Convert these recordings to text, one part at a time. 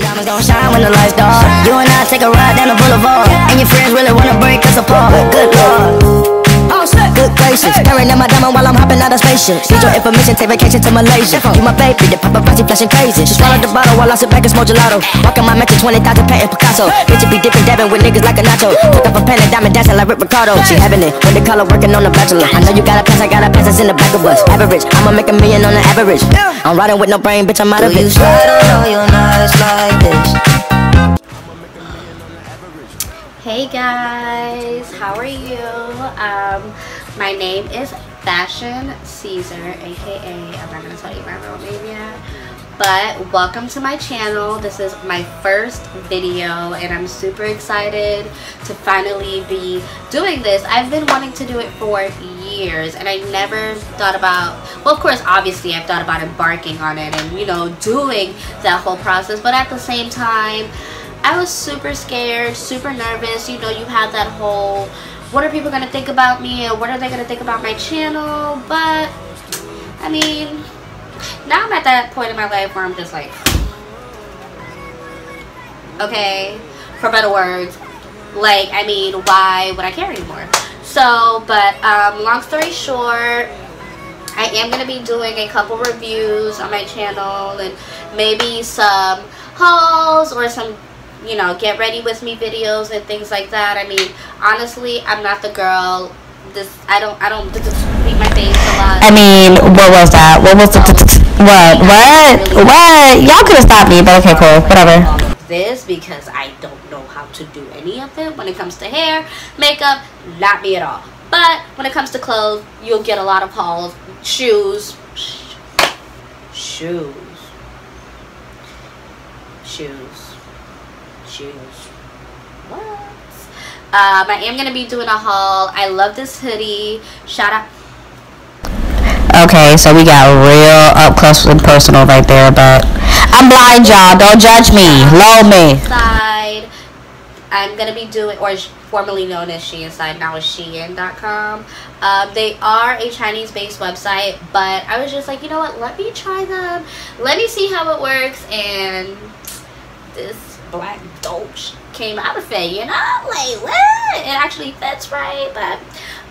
Diamonds don't shine when the lights dark. You and I take a ride down the boulevard. And your friends really wanna break us apart. Good lord. Shit. Good gracious. Staring at my diamond while I'm hopping out of spaceship. Need your information, take vacation to Malaysia. You my baby, the paparazzi flashing crazy. She swallowed the bottle while I sit back and smoke gelato. Walking my mansion, 20,000 patent Picasso. Bitch, be dipping, dabbing with niggas like a nacho. Took off a pen and diamond dancing like Rick Ricardo. She having it when the color working on the bachelor. I know you got a pass, I got a pass, it's in the back of us. Average, I'ma make a million on the average. I'm riding with no brain, bitch, I'm out of it. You slide on all your nights like this. Hey guys, how are you? Um, my name is Fashion Caesar, aka I'm not gonna tell you my real name yet. But welcome to my channel. This is my first video and I'm super excited to finally be doing this. I've been wanting to do it for years and I never thought about, well of course obviously I've thought about embarking on it and you know doing that whole process but at the same time I was super scared, super nervous. You know, you have that whole, what are people going to think about me what are they going to think about my channel? But, I mean, now I'm at that point in my life where I'm just like, okay, for better words, like, I mean, why would I care anymore? So, but, um, long story short, I am going to be doing a couple reviews on my channel and maybe some hauls or some you know get ready with me videos and things like that i mean honestly i'm not the girl this i don't i don't beat my face a lot I mean, what was that? What was the um, what? What? What? Y'all could have stopped me, but okay, cool, whatever. this because i don't know how to do any of it when it comes to hair makeup not me at all but when it comes to clothes you'll get a lot of hauls shoes shoes shoes shoes what um, I am gonna be doing a haul. I love this hoodie. Shout out Okay, so we got real up close and personal right there, but I'm blind, y'all. Don't judge me. Low me. side. I'm gonna be doing, or formerly known as SheInside, now is Shein.com. Um, they are a Chinese-based website, but I was just like, you know what? Let me try them. Let me see how it works. And this black dope came out of it, you know? Like what? It actually fits right, but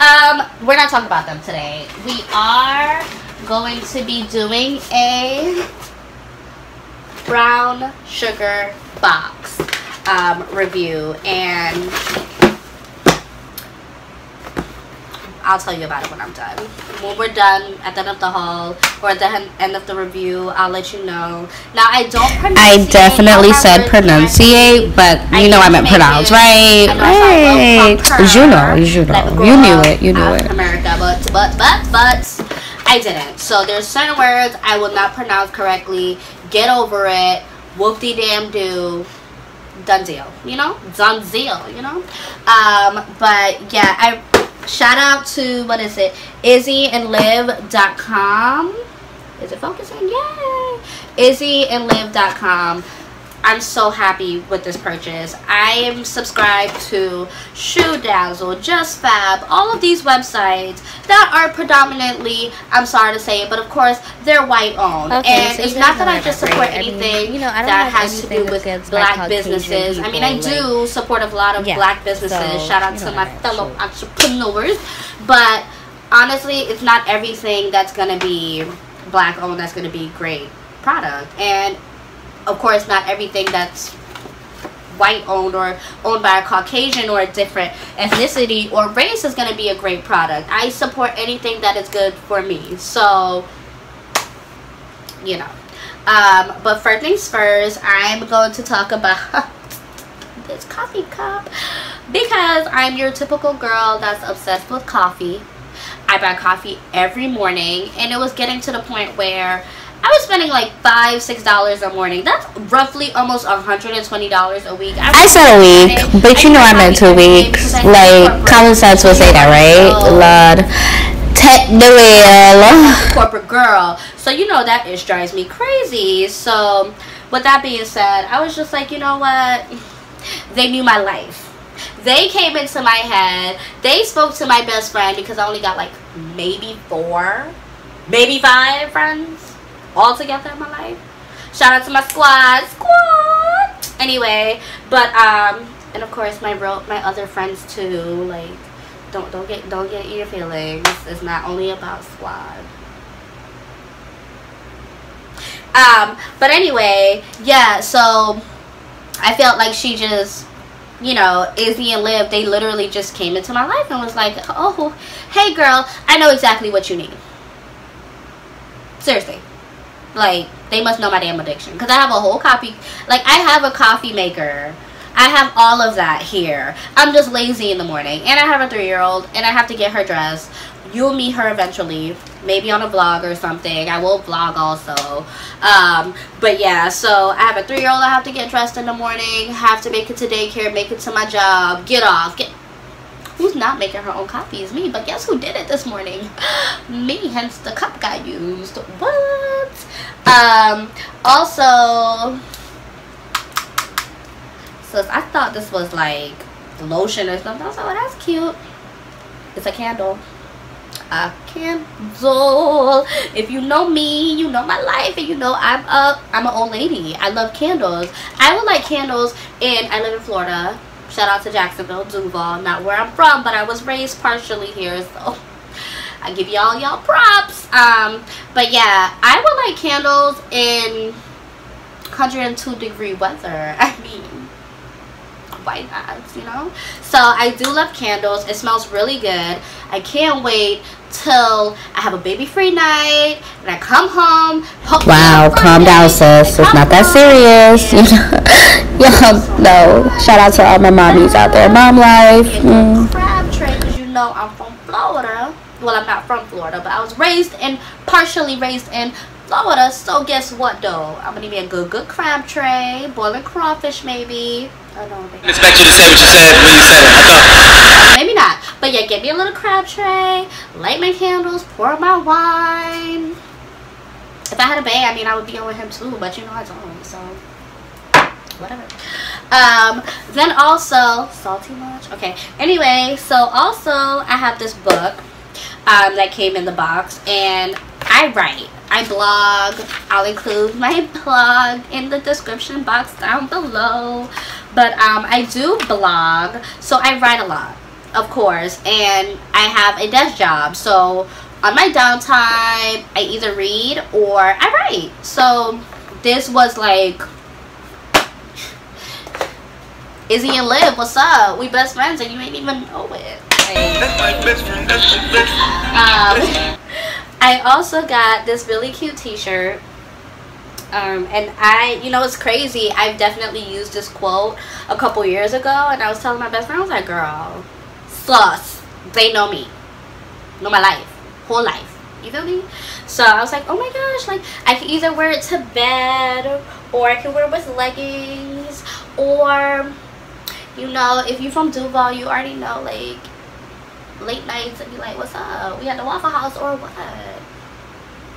um, we're not talking about them today. We are going to be doing a brown sugar box um, review and I'll tell you about it when I'm done. When we're done at the end of the haul or at the end of the review, I'll let you know. Now I don't pronounce. I definitely said pronunciate, but you know I meant pronounce, right? Right. You know, you know, you knew it, you knew it. America, but but but but I didn't. So there's certain words I will not pronounce correctly. Get over it. Whoop de damn do. Done deal. You know? Done deal. You know? Um, but yeah, I shout out to what is it? izzyandliv.com. Is it focusing? Yay! izzyandliv.com. I'm so happy with this purchase. I am subscribed to ShoeDazzle, Just Fab, all of these websites that are predominantly, I'm sorry to say it, but of course, they're white owned. Okay, and so it's not that I just support right? I mean, anything you know, that has to do with black businesses. I mean, I people, do support a lot of Yeah, black businesses. so, Shout out to my fellow entrepreneurs. But honestly, it's not everything that's going to be black owned that's going to be great product. And of course, not everything that's white owned or owned by a Caucasian or a different ethnicity or race is going to be a great product. I support anything that is good for me. So, you know. Um, but first things first, I'm going to talk about this coffee cup because I'm your typical girl that's obsessed with coffee. I buy coffee every morning and it was getting to the point where I was spending like five, six dollars a morning. That's roughly almost $120 a week. I said a week, but you know I meant two weeks. Like common sense would say that, right? Lord, take the wheel. corporate girl. So you know that ish drives me crazy. So with that being said, I was just like, you know what? They knew my life. They came into my head. They spoke to my best friend because I only got like maybe four, maybe five friends all together in my life. Shout out to my squad. Squad! anyway, but um, and of course my real my other friends too. Like, don't don't get don't get your feelings. It's not only about squad. Um, but anyway, yeah. So I felt like she just you know, Izzy and Liv, they literally just came into my life and was like, oh, hey girl, I know exactly what you need. Seriously. Like, they must know my damn addiction. Because I have a whole coffee, like, I have a coffee maker. I have all of that here. I'm just lazy in the morning. And I have a three-year-old, and I have to get her dressed. You'll meet her eventually. Maybe on a vlog or something. I will vlog also. Um, but yeah, so I have a three-year-old I have to get dressed in the morning. Have to make it to daycare, make it to my job. Get off. Get who's not making her own coffee is me but guess who did it this morning? Me hence the cup got used. What? Um also so i thought this was like lotion or something. I was like oh that's cute. It's a candle. A candle. If you know me you know my life and you know i'm a i'm an old lady. I love candles. I would like candles and i live in florida Shout out to Jacksonville, Duval. Not where I'm from, but I was raised partially here, so I give y'all y'all props. Um, but yeah, I would like candles in 102 degree weather. I mean, why bags you know? So I do love candles. It smells really good. I can't wait till I have a baby free night and I come home. Wow, calm down, sis. It's not that serious. yeah, no. Shout out to all my mommies out there. Mom life. Mm. Crabtree, because you know I'm from Florida. Well, I'm not from Florida, but I was raised in, partially raised in Florida. So guess what, though? I'm gonna me a good, good crab tray, boiling crawfish, maybe. I don't expect you to say what you said when you said it. I thought. Maybe not. But yeah, get me a little crab tray, light my candles, pour my wine. If I had a bay, I mean, I would be on with him too, but you know I don't, so whatever. Um, then also, salty much? Okay, anyway, so also I have this book um, that came in the box, and I write. I blog. I'll include my blog in the description box down below. But um, I do blog, so I write a lot, of course. And I have a desk job, so on my downtime, I either read or I write. So this was like Izzy and Liv, what's up? We best friends and you ain't even know it. That's my best friend. That's my best friend. Um, I also got this really cute t-shirt. Um, and I, you know, it's crazy. I've definitely used this quote a couple years ago. And I was telling my best friend, I was like, girl, sus. They know me. Know my life. Whole life. You feel me? So I was like, oh my gosh, like I can either wear it to bed or I can wear it with leggings or you know, if you're from Duval, you already know like late nights and be like, what's up? We at the Waffle House or what?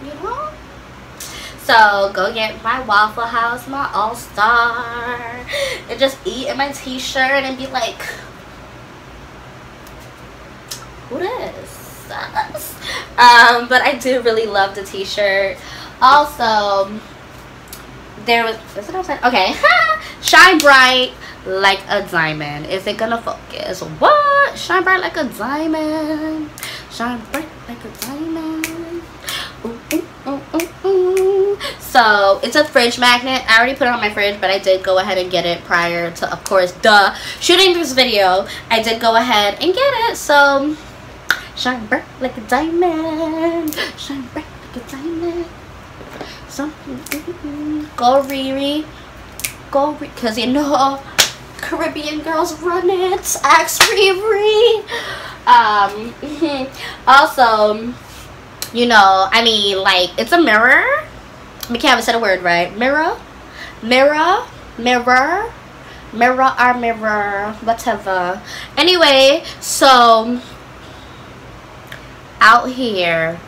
You know? So go get my Waffle House, my All-Star, and just eat in my t-shirt and be like, who this? um, but I do really love the t-shirt. Also, there was, is it outside? Okay. Shine Bright like a diamond. Is it gonna focus? What? Shine bright like a diamond. Shine bright like a diamond. Ooh, ooh, ooh, so it's a fridge magnet. I already put it on my fridge, but I did go ahead and get it prior to, of course, duh, shooting this video. I did go ahead and get it. So shine bright like a diamond. Shine bright like a diamond. So, mm, mm, mm. go Riri. Go, because you know Caribbean girls run it. Ask Riri. Um, also, you know, I mean, like, it's a mirror. We can't even say the word right. Mirror, mirror, mirror, mirror, our mirror, whatever. Anyway, so out here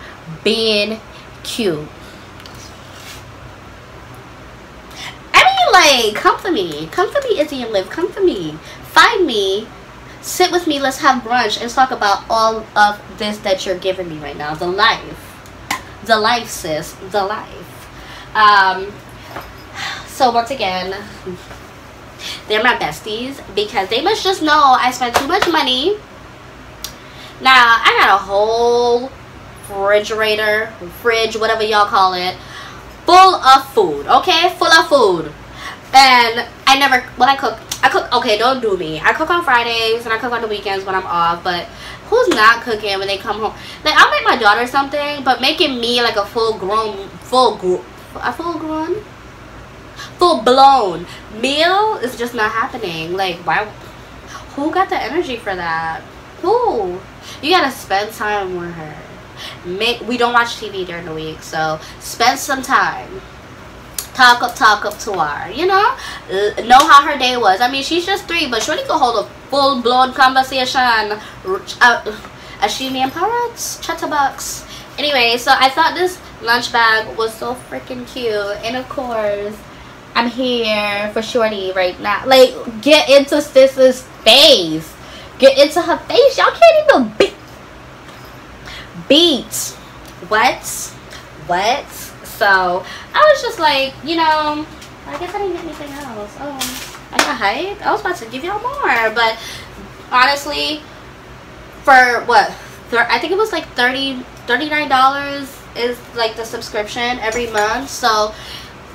being cute like, come for me. Come for me, Izzy and Liv. Come for me. Find me. Sit with me. Let's have brunch and talk about all of this that you're giving me right now. The life. The life, sis. The life. Um, so once again, they're my besties because they must just know I spend too much money. Now, I got a whole refrigerator, fridge, whatever y'all call it, full of food, okay? Full of food. And I never, when I cook, I cook, okay, don't do me. I cook on Fridays and I cook on the weekends when I'm off, but who's not cooking when they come home? Like, I'll make my daughter something, but making me like a full grown, full, a full grown? Full blown meal is just not happening. Like, why? Who got the energy for that? Who? You gotta spend time with her. Make, we don't watch TV during the week, so spend some time talk up, talk up to her. You know, uh, know how her day was. I mean, she's just three, but Shorty can hold a full blown conversation. Uh, as she named parrots, chatterbox. Anyway, so I thought this lunch bag was so freaking cute, and of course, I'm here for Shorty right now. Like, get into sister's face. Get into her face. Y'all can't even beat. Beat. What? What? So I was just like, you know, I guess I didn't get anything else. Oh, I got hype. I was about to give y'all more, but honestly, for what? I think it was like 30 $39 is like the subscription every month. So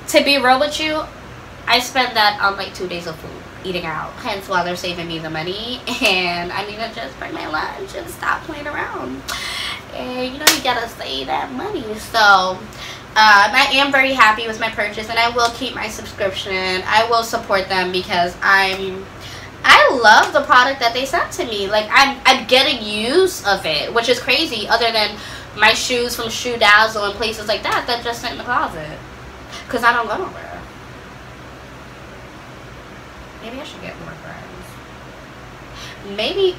to be real with you, I spend that on like two days of food eating out. Hence why they're saving me the money. And I need to just bring my lunch and stop playing around. And you know, you gotta save that money. So um, I am very happy with my purchase and I will keep my subscription. I will support them because I'm I love the product that they sent to me. Like I'm I'm getting use of it, which is crazy other than my shoes from ShoeDazzle and places like that that just sit in the closet. Cause I don't go nowhere. Maybe I should get more friends. Maybe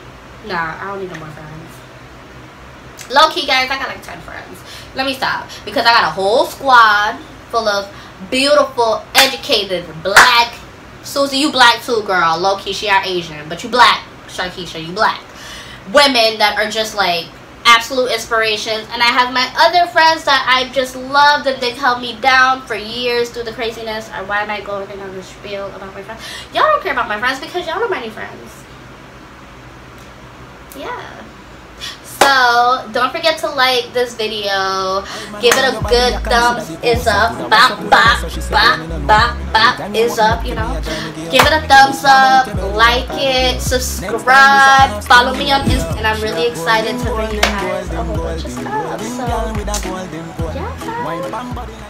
nah, I don't need no more friends. Low key guys, I got like 10 friends let me stop because I got a whole squad full of beautiful, educated, black. Susie, you black too, girl. Low key, she are Asian, but you black. Sharkeisha, you black. Women that are just like absolute inspirations. And I have my other friends that I just love and they've held me down for years through the craziness. Or why am I going on this spiel about my friends? Y'all don't care about my friends because y'all don't have any friends. Yeah. So don't forget to like this video. Give it a good thumbs is up. Bop bop bop bop bop is up, you know. Give it a thumbs up, like it, subscribe, follow me on Instagram, and I'm really excited to bring you guys a whole bunch of stuff. So yeah.